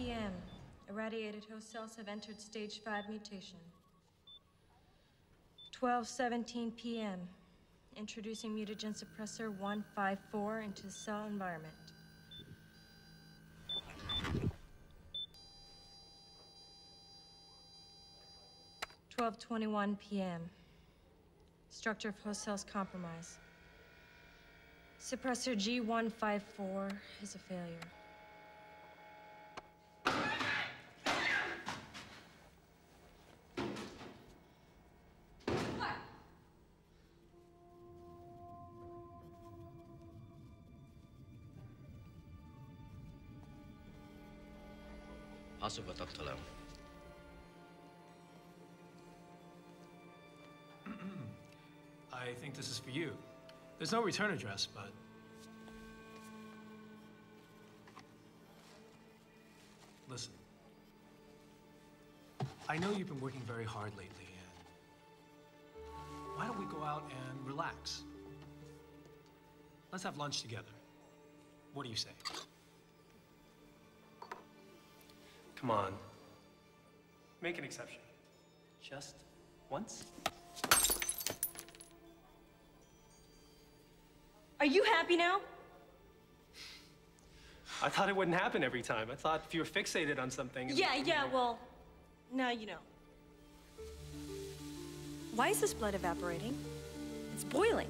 p.m. Irradiated host cells have entered stage 5 mutation. 12:17 p.m. Introducing mutagen suppressor 154 into the cell environment. Twelve twenty-one p.m. Structure of host cells compromised. Suppressor G154 is a failure. Hasso wird Dr. I think this is for you. There's no return address, but... Listen. I know you've been working very hard lately, and... Why don't we go out and relax? Let's have lunch together. What do you say? Come on. Make an exception. Just once? Are you happy now? I thought it wouldn't happen every time. I thought if you were fixated on something. Yeah, yeah, well, now you know. Why is this blood evaporating? It's boiling.